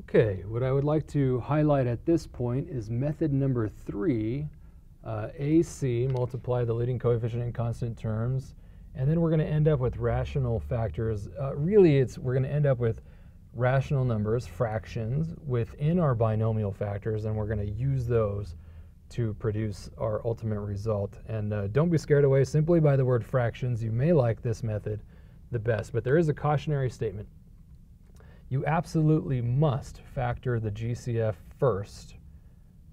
Okay, what I would like to highlight at this point is method number three, uh, AC, multiply the leading coefficient in constant terms, and then we're going to end up with rational factors. Uh, really, it's we're going to end up with rational numbers, fractions, within our binomial factors, and we're going to use those to produce our ultimate result. And uh, don't be scared away simply by the word fractions. You may like this method the best, but there is a cautionary statement. You absolutely must factor the GCF first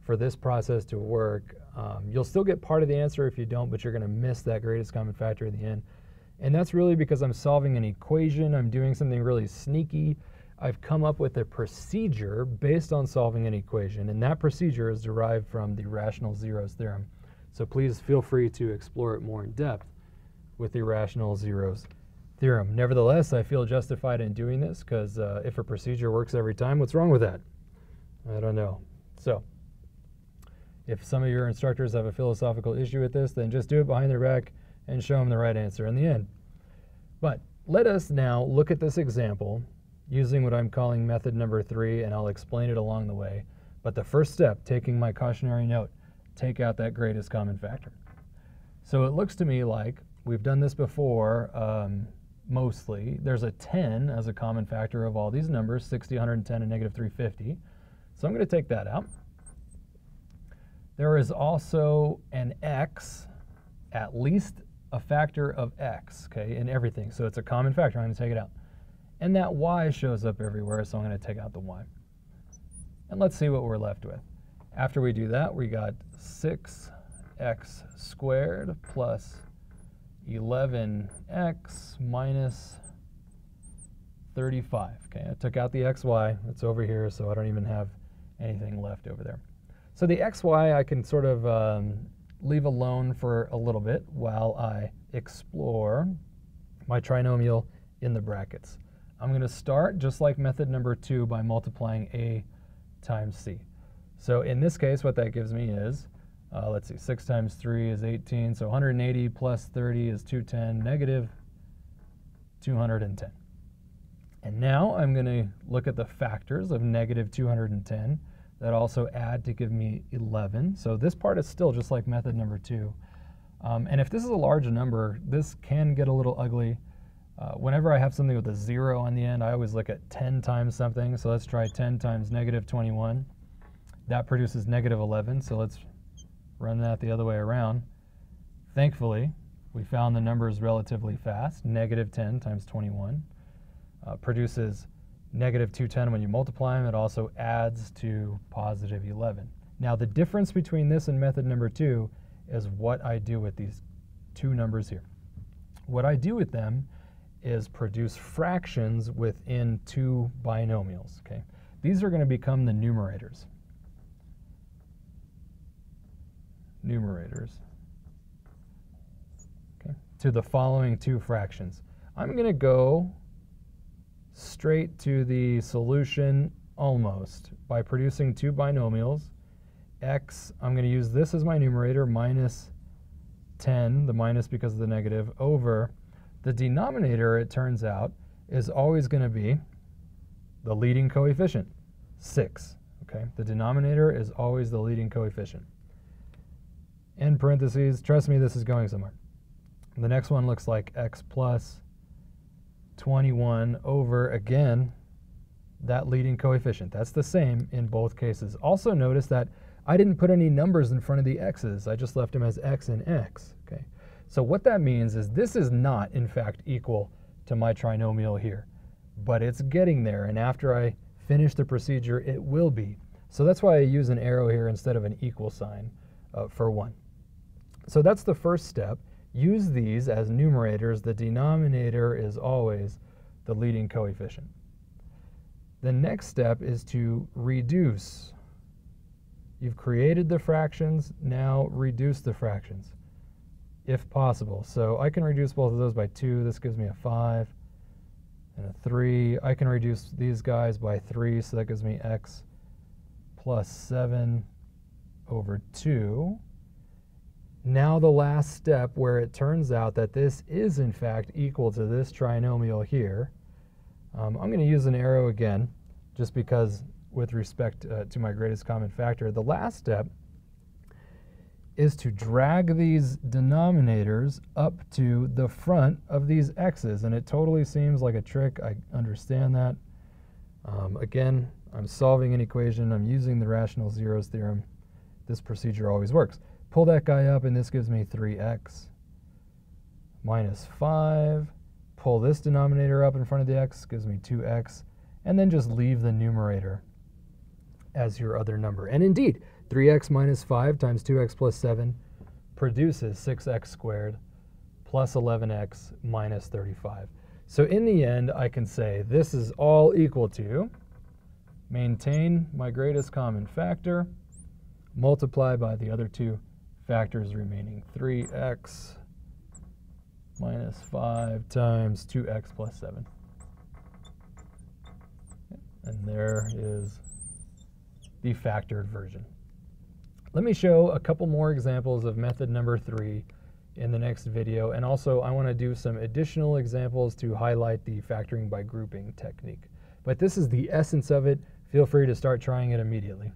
for this process to work. Um, you'll still get part of the answer if you don't, but you're going to miss that greatest common factor at the end. And that's really because I'm solving an equation. I'm doing something really sneaky. I've come up with a procedure based on solving an equation, and that procedure is derived from the rational zeros theorem. So please feel free to explore it more in depth with the rational zeros theorem. Nevertheless, I feel justified in doing this because uh, if a procedure works every time, what's wrong with that? I don't know. So if some of your instructors have a philosophical issue with this, then just do it behind their back and show them the right answer in the end. But let us now look at this example using what I'm calling method number three, and I'll explain it along the way. But the first step, taking my cautionary note, take out that greatest common factor. So it looks to me like we've done this before, um, mostly. There's a 10 as a common factor of all these numbers, 60, 110, and negative 350. So I'm going to take that out. There is also an x, at least a factor of x, okay, in everything. So it's a common factor. I'm going to take it out. And that y shows up everywhere, so I'm going to take out the y. And let's see what we're left with. After we do that, we got 6x squared plus 11x minus 35. Okay, I took out the xy. It's over here, so I don't even have anything left over there. So the xy I can sort of um, leave alone for a little bit while I explore my trinomial in the brackets. I'm going to start just like method number two by multiplying a times c. So in this case, what that gives me is uh, let's see, 6 times 3 is 18, so 180 plus 30 is 210, negative 210. And now I'm going to look at the factors of negative 210 that also add to give me 11. So this part is still just like method number 2. Um, and if this is a large number, this can get a little ugly. Uh, whenever I have something with a 0 on the end, I always look at 10 times something. So let's try 10 times negative 21. That produces negative 11, so let's run that the other way around. Thankfully, we found the numbers relatively fast. Negative 10 times 21 uh, produces negative 210 when you multiply them. It also adds to positive 11. Now, the difference between this and method number two is what I do with these two numbers here. What I do with them is produce fractions within two binomials. Okay, These are going to become the numerators. Numerators okay, to the following two fractions. I'm going to go straight to the solution almost by producing two binomials. x, I'm going to use this as my numerator, minus 10, the minus because of the negative, over the denominator, it turns out, is always going to be the leading coefficient, 6. Okay, The denominator is always the leading coefficient in parentheses. Trust me, this is going somewhere. The next one looks like x plus 21 over, again, that leading coefficient. That's the same in both cases. Also notice that I didn't put any numbers in front of the x's. I just left them as x and x. Okay. So what that means is this is not, in fact, equal to my trinomial here. But it's getting there, and after I finish the procedure, it will be. So that's why I use an arrow here instead of an equal sign uh, for 1. So that's the first step. Use these as numerators. The denominator is always the leading coefficient. The next step is to reduce. You've created the fractions, now reduce the fractions, if possible. So I can reduce both of those by 2. This gives me a 5 and a 3. I can reduce these guys by 3, so that gives me x plus 7 over 2. Now the last step where it turns out that this is in fact equal to this trinomial here. Um, I'm going to use an arrow again just because with respect uh, to my greatest common factor. The last step is to drag these denominators up to the front of these x's. And it totally seems like a trick. I understand that. Um, again, I'm solving an equation. I'm using the rational zeros theorem. This procedure always works. Pull that guy up, and this gives me 3x minus 5. Pull this denominator up in front of the x, gives me 2x. And then just leave the numerator as your other number. And indeed, 3x minus 5 times 2x plus 7 produces 6x squared plus 11x minus 35. So in the end, I can say this is all equal to maintain my greatest common factor, multiply by the other two factors remaining, 3x minus 5 times 2x plus 7. And there is the factored version. Let me show a couple more examples of method number three in the next video. And also I want to do some additional examples to highlight the factoring by grouping technique. But this is the essence of it. Feel free to start trying it immediately.